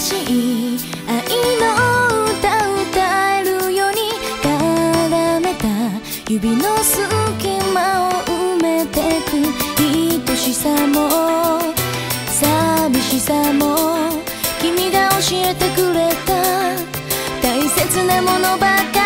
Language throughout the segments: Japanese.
しい愛の歌歌えるように絡めた。指の隙間を埋めてく愛しさも寂しさも君が教えてくれた。大切なものばかり。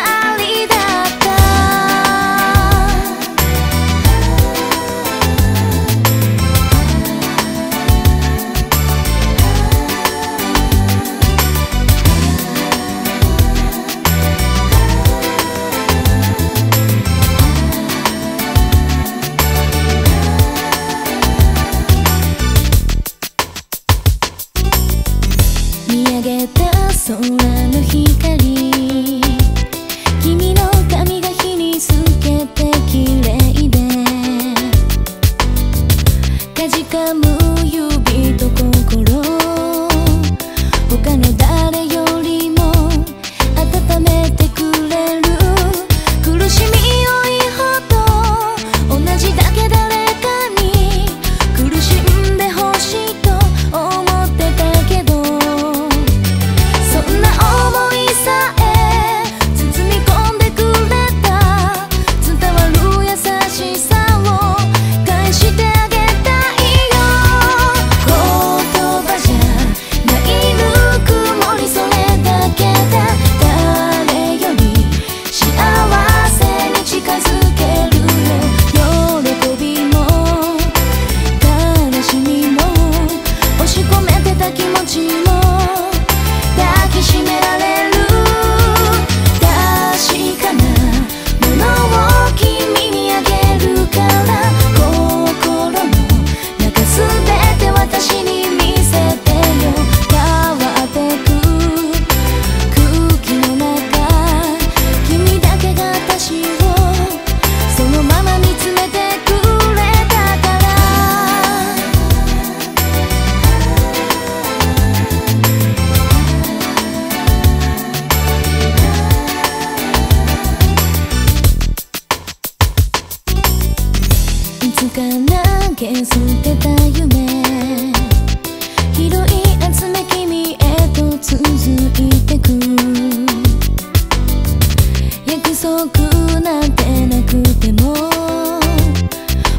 空の光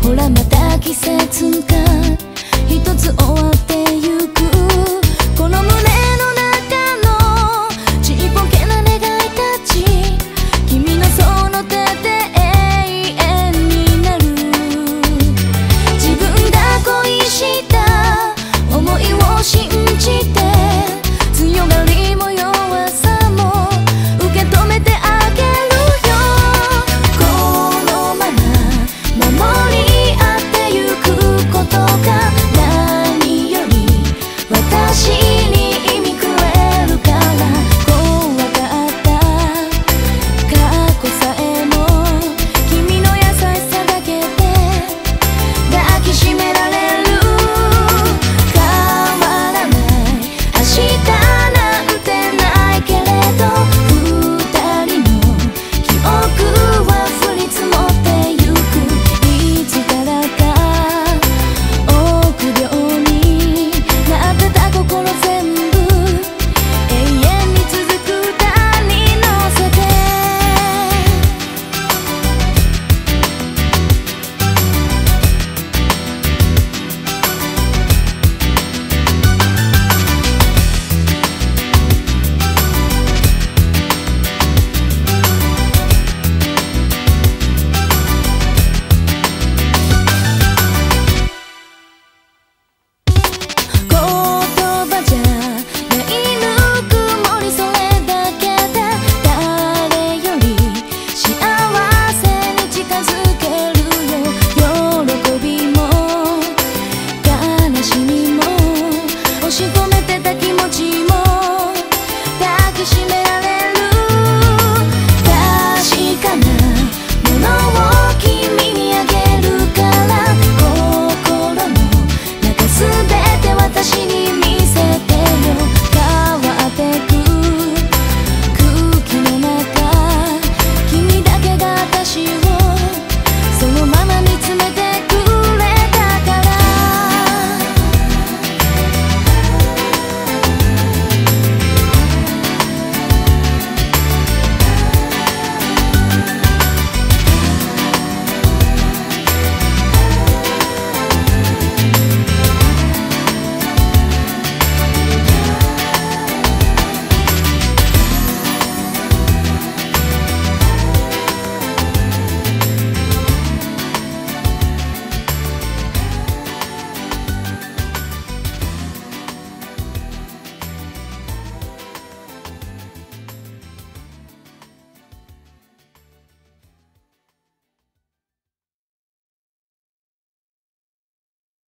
ほらまた季節が一つ終わる